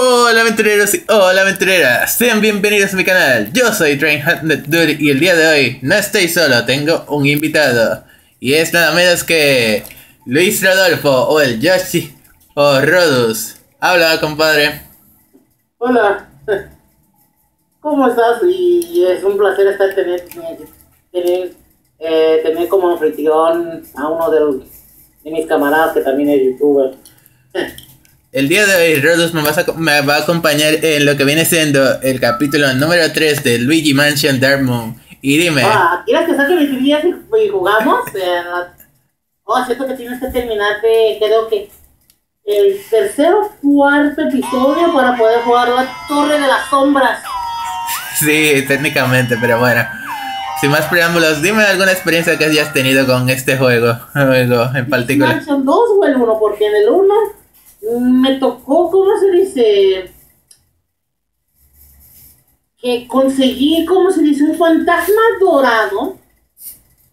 Hola aventureros y hola aventureras, sean bienvenidos a mi canal, yo soy Dude y el día de hoy no estoy solo, tengo un invitado y es nada menos que Luis Rodolfo o el Yoshi o Rodus. Habla compadre. Hola, ¿cómo estás? Y es un placer estar tener, tener, eh, tener como anfitrión a uno de, de mis camaradas que también es youtuber. El día de hoy Rodus me, me, va a acompañar en lo que viene siendo el capítulo número 3 de Luigi Mansion Dark Moon. Y dime... Ah, ¿Quieres que saque mis días y jugamos? Oh, siento que tienes que terminar de, creo que, el tercer o cuarto episodio para poder jugar la Torre de las Sombras. Sí, técnicamente, pero bueno. Sin más preámbulos, dime alguna experiencia que hayas tenido con este juego, juego en particular. Mansion 2 o el 1, porque en el 1 me tocó, ¿cómo se dice? Que conseguí, ¿cómo se dice? Un fantasma dorado.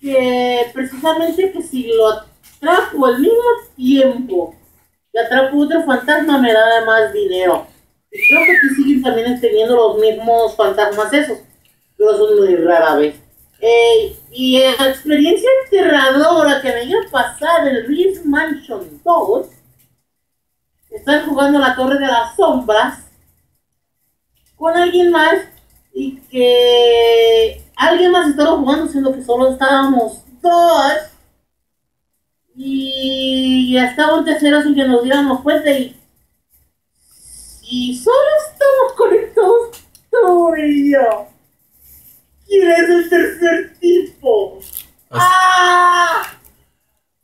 Que precisamente que si lo atrapo al mismo tiempo que atrapo otro fantasma me da más dinero. Y creo que aquí siguen también teniendo los mismos fantasmas esos. Pero son muy rara vez. Eh, y la experiencia aterradora que me iba a pasar en Reef Mansion 2 estar jugando la Torre de las Sombras con alguien más y que alguien más estaba jugando siendo que solo estábamos dos y estaba un tercero sin que nos diéramos cuenta y, y solo estamos conectados tú y yo. ¿Quién es el tercer tipo? ¡Ah!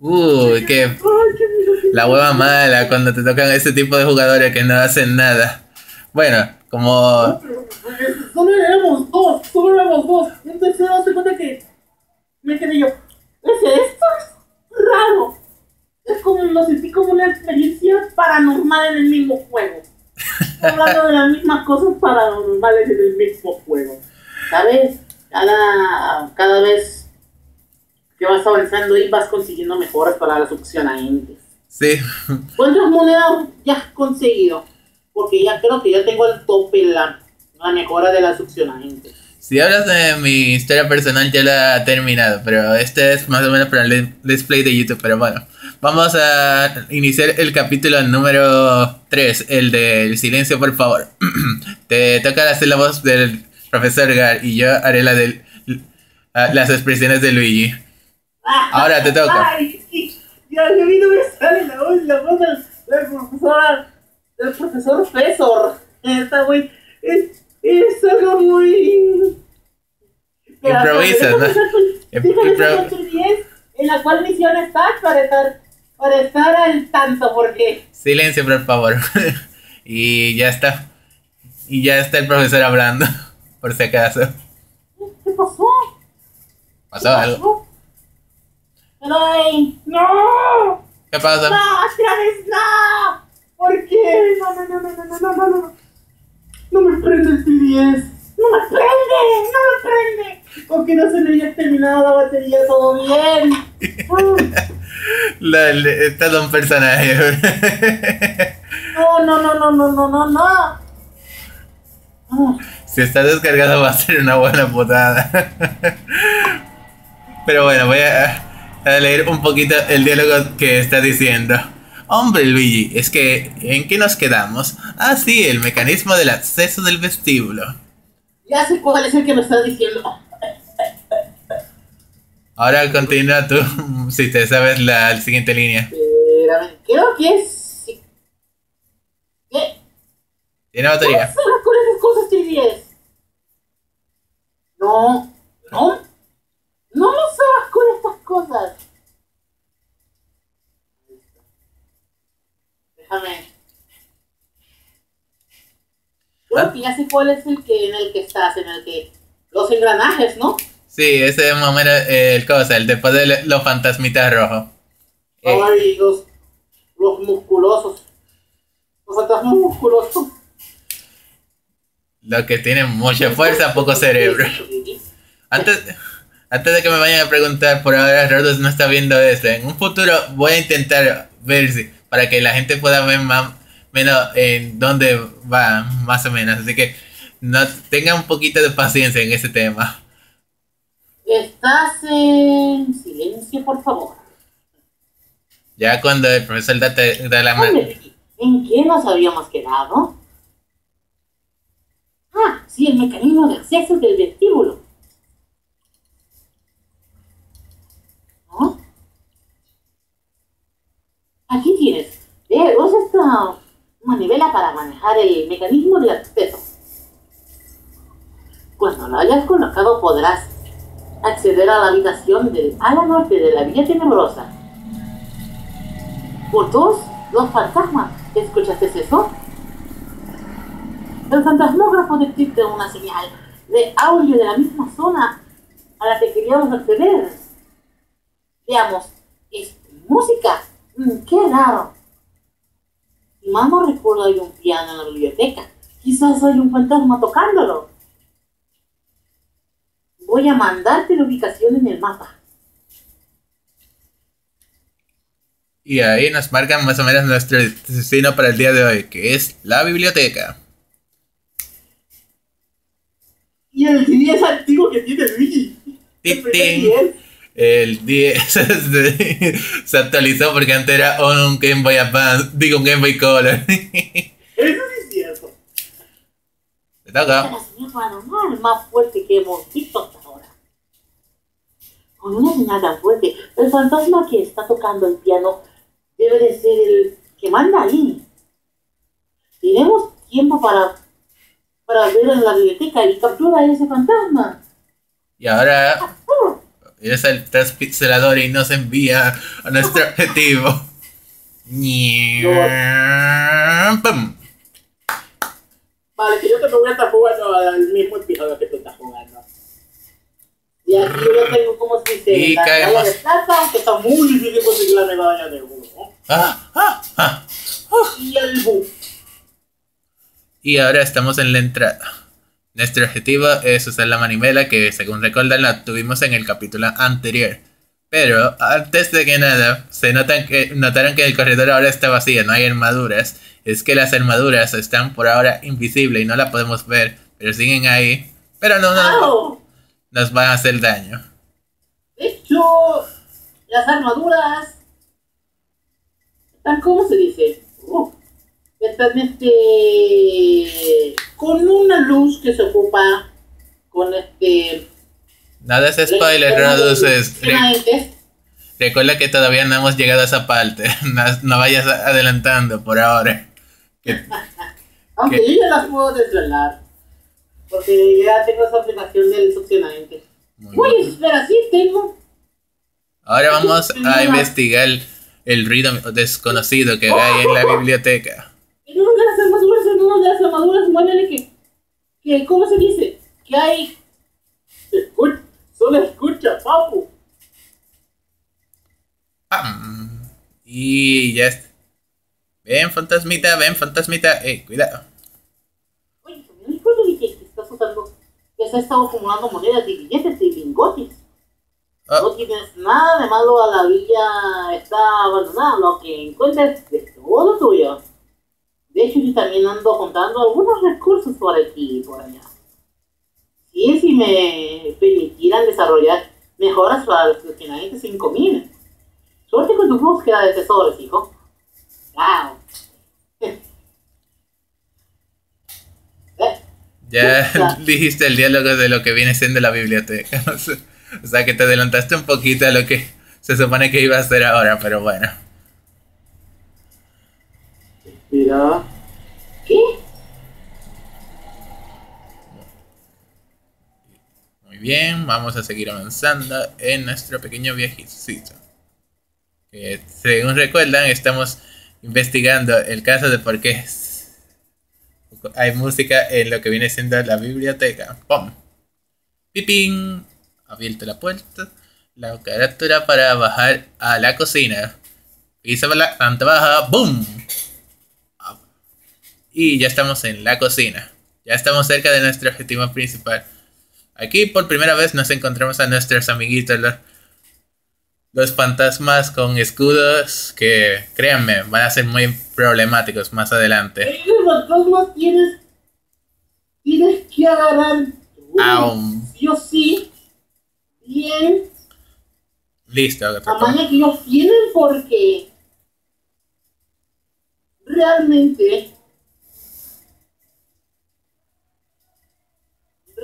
Uy, qué... La hueva mala cuando te tocan ese tipo de jugadores que no hacen nada. Bueno, como... Solo éramos dos, solo éramos dos. Un tercero se cuenta que me quedé yo. ¿Es esto? Es raro. Es como, lo sentí como una experiencia paranormal en el mismo juego. Hablando de las mismas cosas paranormales en el mismo juego. ¿Sabes? Cada, cada vez que vas avanzando y vas consiguiendo mejoras para a entes. Sí. ¿Cuántas monedas ya has conseguido? Porque ya creo que ya tengo el tope la, la mejora de la entes. Si hablas de mi historia personal ya la he terminado, pero este es más o menos para el display de YouTube, pero bueno. Vamos a iniciar el capítulo número 3, el del silencio, por favor. Te toca hacer la voz del profesor Gar y yo haré la de las expresiones de Luigi. Ahora te toca. Ay. Ya, ya vi me sale la voz, la voz del, del profesor, del profesor Fesor. Está muy, es, es algo muy... Improvisa, ¿no? Fíjate en la cual misión estás para estar, para estar al tanto, porque... Silencio, por favor. y ya está. Y ya está el profesor hablando, por si acaso. ¿Qué pasó? ¿Pasó algo? ¡Ay! ¡No! ¿Qué pasa? ¡No! ¡Travis, no! ¿Por qué? No, no, no, no, no, no, no, no. No me prende el T10. ¡No me prende! ¡No me prende! Con que no se le había terminado la batería, todo bien. la, está de un personaje. no, no, no, no, no, no, no, no. Oh. Si está descargado va a ser una buena putada. Pero bueno, voy a a leer un poquito el diálogo que está diciendo. Hombre Luigi, es que ¿en qué nos quedamos? Ah, sí, el mecanismo del acceso del vestíbulo. Ya sé cuál es el que me estás diciendo. Ahora continúa tú, si te sabes la, siguiente línea. Espérame, creo que es... ¿Qué? ¿Tiene batería? No, no me sabes con estas cosas. Déjame. Creo que ya sé cuál es el que en el que estás, en el que los engranajes, ¿no? Sí, ese es más o menos el cosa, el después de los fantasmitas rojos. Ay, los, los musculosos. Los fantasmas musculosos. Los que tienen mucha fuerza, poco cerebro. Antes, antes de que me vayan a preguntar, por ahora Rodus no está viendo esto. En un futuro voy a intentar ver si, para que la gente pueda ver más, menos en dónde va, más o menos. Así que no tenga un poquito de paciencia en ese tema. Estás en silencio, por favor. Ya cuando el profesor da, da la mano. ¿En qué nos habíamos quedado? Ah, sí, el mecanismo de acceso del vestíbulo. ¿No? Aquí tienes. Eh, usa esta manivela para manejar el mecanismo de acceso. Cuando lo hayas colocado podrás acceder a la habitación del ala norte de la Villa Tenebrosa. Por dos, los fantasmas. ¿Escuchaste eso? El fantasmógrafo detecta una señal de audio de la misma zona a la que queríamos acceder. Veamos, ¿es música? Mm, ¡Qué raro! Si no recuerdo hay un piano en la biblioteca. Quizás hay un fantasma tocándolo. Voy a mandarte la ubicación en el mapa. Y ahí nos marcan más o menos nuestro destino para el día de hoy, que es la biblioteca. Y el 10 antiguo que tiene Luigi. El 10 se actualizó porque antes era un Game Boy Advance, digo un Game Boy Color. Eso sí es cierto. Te toca. Es la señal paranormal más fuerte que hemos visto hasta ahora. Con una señal tan fuerte, el fantasma que está tocando el piano debe de ser el que manda ahí. Tenemos tiempo para, para ver en la biblioteca y capturar a ese fantasma. Y ahora es el transpixelador y nos envía a nuestro objetivo. ¡Pum! Vale, que yo te voy a estar jugando al mismo episodio que tú estás jugando. Y aquí yo tengo, como se dice, Y la caemos. de plata, aunque está muy difícil conseguir la medalla de oro. Ah, ah, ah. Y el bu. Y ahora estamos en la entrada. Nuestro objetivo es usar la manivela que según recuerdan la tuvimos en el capítulo anterior. Pero antes de que nada, se notan que, notaron que el corredor ahora está vacío, no hay armaduras. Es que las armaduras están por ahora invisibles y no las podemos ver, pero siguen ahí. Pero no, nos van a hacer daño. De hecho, las armaduras están, ¿cómo se dice? Uh, están este con una luz que se ocupa con este Nada es spoiler. Re- Antes, recuerda que todavía no hemos llegado a esa parte. No, no vayas adelantando por ahora. Que- aunque yo ya las puedo desvelar porque ya tengo esa aplicación del succionamiento. muy Uy, espera, sí tengo. Ahora vamos a investigar el ruido desconocido que hay en la biblioteca. En una de las armaduras, de armaduras, muévele que, que, ¿cómo se dice? Que hay... Escucha, solo escucha, papu. ¡Pam! Y ya está. Ven, fantasmita, ven, fantasmita. Eh, cuidado. Oye, me recuerdo de que estás usando, que se ha estado acumulando monedas y billetes y lingotes. Oh, No tienes nada de malo a la villa, está abandonada, lo que encuentres es todo tuyo. De hecho, yo también ando juntando algunos recursos por aquí y por allá. Y si me permitieran desarrollar mejoras para los funcionamientos 5000. Suerte con tu búsqueda de tesoros, hijo. ¡Wow! Eh, ya dijiste el diálogo de lo que viene siendo la biblioteca. O sea, o sea que te adelantaste un poquito a lo que se supone que iba a hacer ahora, pero bueno. Mira. ¿Qué? Muy bien, vamos a seguir avanzando en nuestro pequeño viajecito. Que según recuerdan, estamos investigando el caso de por qué hay música en lo que viene siendo la biblioteca. ¡Pum! ¡Pipín! Abierto la puerta. La carátula para bajar a la cocina. Piso para la planta baja. ¡Boom! Y ya estamos en la cocina. Ya estamos cerca de nuestro objetivo principal. Aquí por primera vez nos encontramos a nuestros amiguitos, los, los fantasmas con escudos que, créanme, van a ser muy problemáticos más adelante. Los fantasmas tienes, tienes que agarrar Aún. sí o sí bien Listo. la maña que ellos tienen porque realmente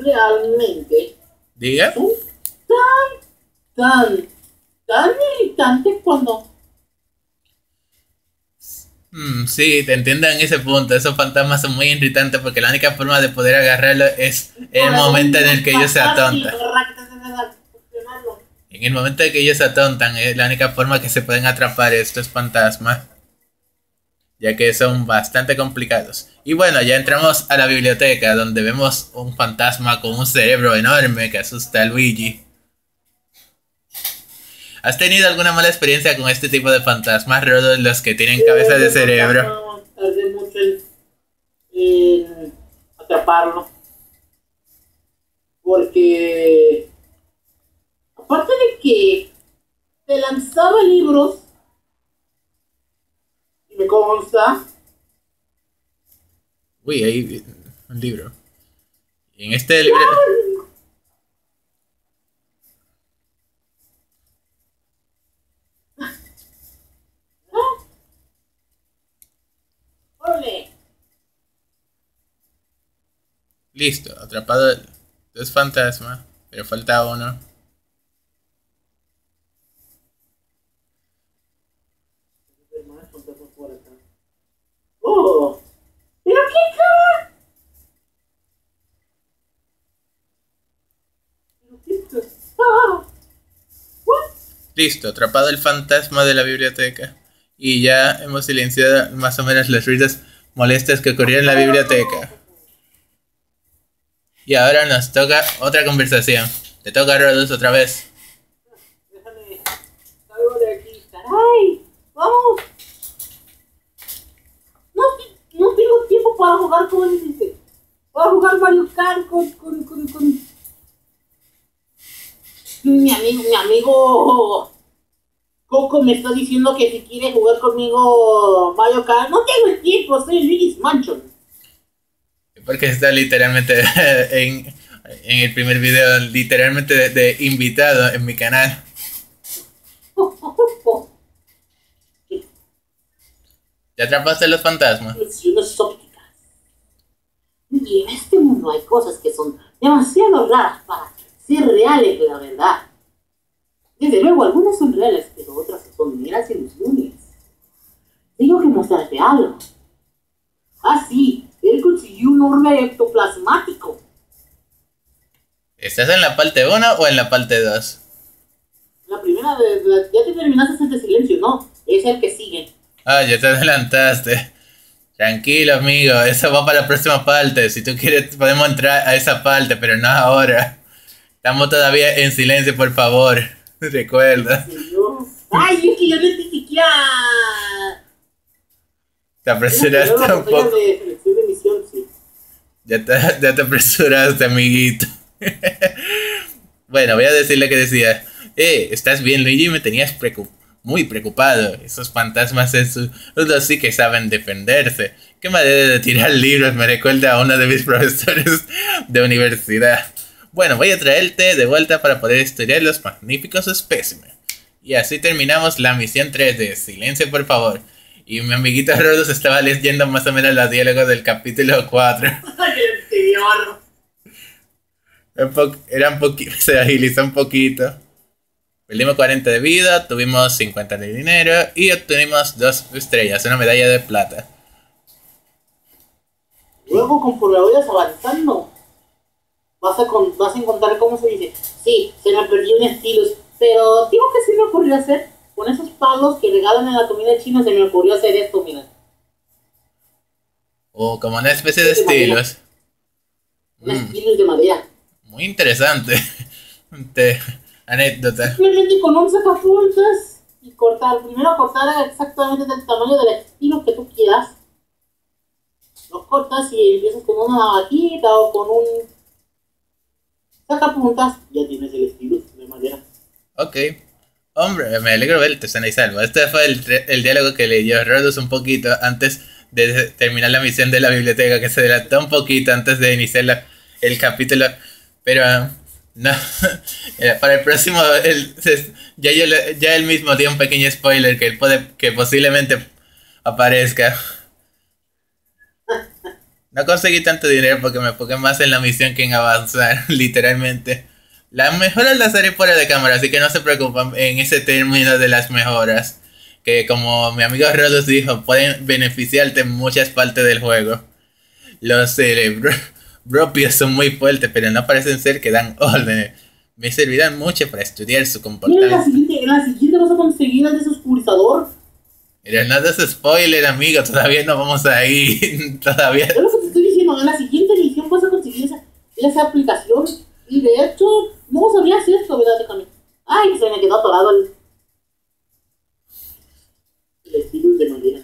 realmente Diga. son tan tan tan irritantes cuando Mm, sí, te entiendo en ese punto. Esos fantasmas son muy irritantes porque la única forma de poder agarrarlo es el momento en el que ellos se atontan. En el momento en que ellos se atontan es la única forma que se pueden atrapar estos fantasmas. Ya que son bastante complicados. Y bueno, ya entramos a la biblioteca donde vemos un fantasma con un cerebro enorme que asusta a Luigi. ¿Has tenido alguna mala experiencia con este tipo de fantasmas, Rodo, los que tienen cabeza de cerebro? Tardé mucho en, en atraparlo. Porque, aparte de que te lanzaba libros, me consta, Uy, hay un libro. Y en este libro... Listo, atrapado dos fantasmas, pero falta uno. ¡Oh! ¿Pero qué. ¡Ah! Listo, atrapado el fantasma de la biblioteca. Y ya hemos silenciado más o menos los ruidos molestos que ocurrieron en la biblioteca. Y ahora nos toca otra conversación. Te toca Rodus otra vez. Déjame, salgo de aquí. ¡Caray! ¡Vamos! No, no tengo tiempo para jugar con dice. Para jugar Mario Kart con, con, con, con... Mi amigo, mi amigo Coco me está diciendo que si quiere jugar conmigo Mario Kart, no tengo el tiempo, soy Luis Mansion. Porque está literalmente en, en el primer video, literalmente de, de invitado en mi canal. ¿Ya atrapaste los fantasmas? Ilusiones ópticas. Y en este mundo hay cosas que son demasiado raras para ser reales, la verdad. Desde luego, algunas son reales, pero otras son meras ilusiones. Tengo que mostrarte algo. Ah, sí, él consiguió un orbe ectoplasmático. ¿Estás en la parte 1 o en la parte 2? La primera de, la- ya te terminaste este silencio, ¿no? Es el que sigue. Ah, ya te adelantaste. Tranquilo, amigo, eso va para la próxima parte. Si tú quieres, podemos entrar a esa parte, pero no ahora. Estamos todavía en silencio, por favor. Recuerda. Ay, es que yo no ni siquiera. Te apresuraste un poco. Ya te, ya te apresuraste, amiguito. bueno, voy a decirle que decía. Eh, ¿estás bien, Luigi? Me tenías preocup- muy preocupado. Esos fantasmas esos sí que saben defenderse. Qué manera de tirar libros me recuerda a uno de mis profesores de universidad. Bueno, voy a traerte de vuelta para poder estudiar los magníficos espécimes. Y así terminamos la misión 3 de Silencio, por favor. Y mi amiguito Rodus estaba leyendo más o menos los diálogos del capítulo 4. Ay, el señor. Era un poquito, se agilizó un poquito. Perdimos 40 de vida, tuvimos 50 de dinero y obtuvimos dos estrellas, una medalla de plata. Luego, conforme vayas avanzando, vas a, con- vas a encontrar cómo se dice. Sí, se me perdió un estilo, pero digo que sí me ocurrió hacer. Con esos palos que regalan en la comida china, se me ocurrió hacer esto, mira. O como una especie de estilos. Un Mm, estilo de madera. muy interesante. Te- anécdota. Simplemente con un sacapuntas y cortar. Primero cortar exactamente del tamaño del estilo que tú quieras. Lo cortas y empiezas con una navajita o con un sacapuntas. Ya tienes el estilo de madera. Ok. Hombre, me alegro verte, sana y salvo. Este fue el, el diálogo que leyó Rodus un poquito antes de terminar la misión de la biblioteca, que se delató un poquito antes de iniciar el capítulo. Pero no, para el próximo, ya, yo, ya él mismo dio un pequeño spoiler que, puede, que posiblemente aparezca. No conseguí tanto dinero porque me enfoqué más en la misión que en avanzar, literalmente. Las mejoras las haré fuera de cámara, así que no se preocupen en ese término de las mejoras. Que como mi amigo Rodus dijo, pueden beneficiarte en muchas partes del juego. Los cerebros propios son muy fuertes, pero no parecen ser que dan órdenes. Me servirán mucho para estudiar su comportamiento. En la siguiente, en la siguiente vas a conseguir el desoscurizador. Mira, no es spoiler, amigo, todavía no vamos a ir. todavía. Es lo que te estoy diciendo, en la siguiente edición vas a conseguir esa, esa aplicación. Y de hecho, no sabías esto, ¿verdad? Déjame. Ay, se me quedó atorado el. El de madera.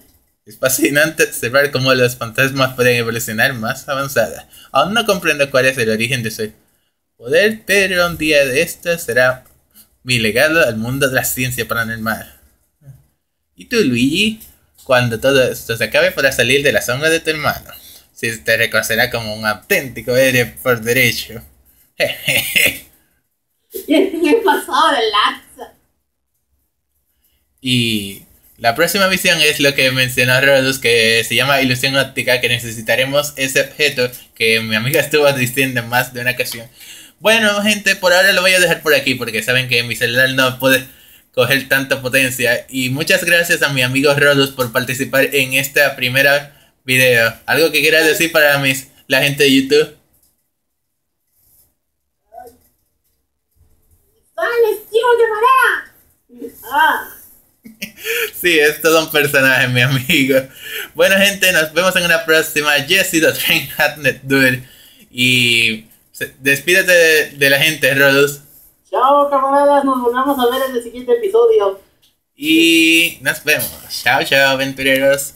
Es fascinante observar cómo los fantasmas pueden evolucionar más avanzada. Aún no comprendo cuál es el origen de su poder, pero un día de esto será mi legado al mundo de la ciencia paranormal. ¿Y tú, Luigi? Cuando todo esto se acabe para salir de la sombra de tu hermano. Si te reconocerá como un auténtico héroe por derecho. ¿Qué pasó, lanza? Y la próxima misión es lo que mencionó Rodus, que se llama ilusión óptica, que necesitaremos ese objeto que mi amiga estuvo diciendo en más de una ocasión. Bueno, gente, por ahora lo voy a dejar por aquí porque saben que mi celular no puede coger tanta potencia. Y muchas gracias a mi amigo Rodus por participar en esta primera video. ¿Algo que quieras decir para mis, la gente de YouTube? ¡Vale, de ¡Ah! Sí, es todo un personaje, mi amigo. Bueno, gente, nos vemos en una próxima. Jesse the Train Hatnet Dude. Y despídete de, la gente, Rodus. Chao, camaradas. Nos volvemos a ver en el siguiente episodio. Y nos vemos. Chao, chao, aventureros.